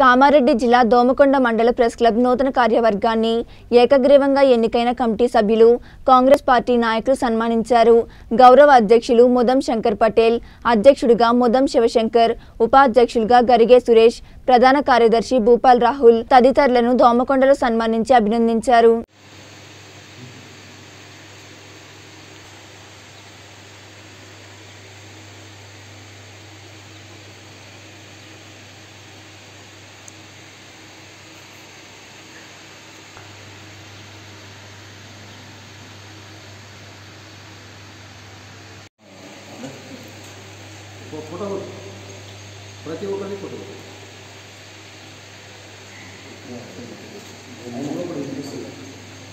కామారెడ్డి జిల్లా దోమకొండ మండల press club నూతన కార్యవర్గాన్ని ఏకగ్రీవంగా ఎన్నికైన కమిటీ సభ్యులు కాంగ్రెస్ పార్టీ నాయకులు సన్మానించారు. గౌరవ అధ్యక్షులు ముదం శంకర్ పటేల్ అధ్యక్షుడిగా ముదం శివశంకర్ ఉపాధ్యక్షులుగా గరిగే సురేష్ ప్రధాన కార్యదర్శి భూపాల్ రాహుల్ తదితరులను దోమకొండలో సన్మానించి అభినందించారు. ఫో- ఫోటో కొట్టు. ప్రతి ఒక్కరిని ఫోటో కొట్టు.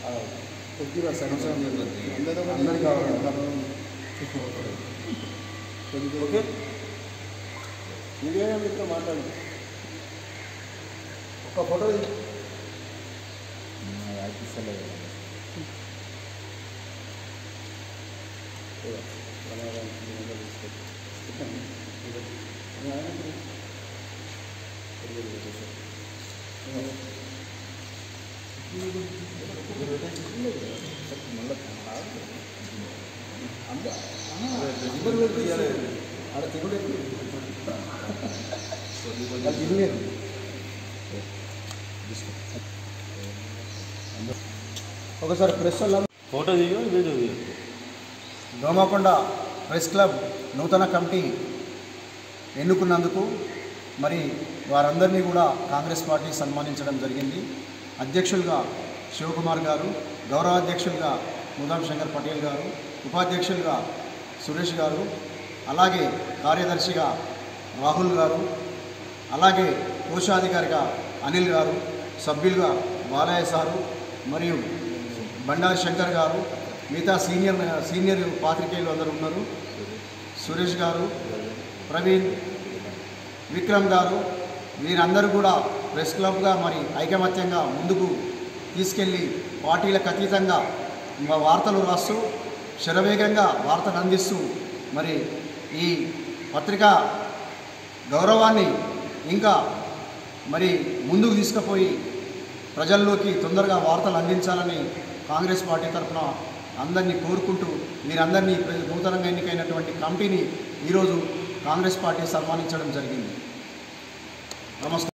ఆ, కొద్దిగా సంవత్సరం అందరికీ కావాలి. ఓకే మీడియా మీతో మాట్లాడు ఒక్క ఫోటో తీ. అందరూ పెడితే ఇవ్వాలి. ఆడ తిరుగుడు ఎక్కువ. వాళ్ళు తినలేరు. ఒకసారి ప్రెస్ వల్ల ఫోటో దిగు వీడియో దిగు దోమకొండ ప్రెస్ క్లబ్ నూతన కమిటీ ఎన్నుకున్నందుకు మరి వారందరినీ కూడా కాంగ్రెస్ పార్టీ సన్మానించడం జరిగింది. అధ్యక్షులుగా శివకుమార్ గారు గౌరవాధ్యక్షులుగా ముదాం శంకర్ పటేల్ గారు ఉపాధ్యక్షులుగా సురేష్ గారు అలాగే కార్యదర్శిగా రాహుల్ గారు అలాగే కోశాధికారిగా అనిల్ గారు సభ్యులుగా బాలయ్య సారు మరియు బండారి శంకర్ గారు మిగతా సీనియర్ సీనియర్ పాత్రికేయులు అందరూ ఉన్నారు. సురేష్ గారు ప్రవీణ్ విక్రమ్ గారు వీరందరూ కూడా ప్రెస్ క్లబ్గా మరి ఐకమత్యంగా ముందుకు తీసుకెళ్ళి పార్టీలకు అతీతంగా మా వార్తలు రాస్తూ శరవేగంగా వార్తలు అందిస్తూ మరి ఈ పత్రికా గౌరవాన్ని ఇంకా మరి ముందుకు తీసుకుపోయి ప్రజల్లోకి తొందరగా వార్తలు అందించాలని కాంగ్రెస్ పార్టీ తరఫున అందరినీ కోరుకుంటూ మీరందరినీ నూతనంగా ఎన్నికైనటువంటి కమిటీని ఈరోజు కాంగ్రెస్ పార్టీ సన్మానించడం జరిగింది. నమస్కారం.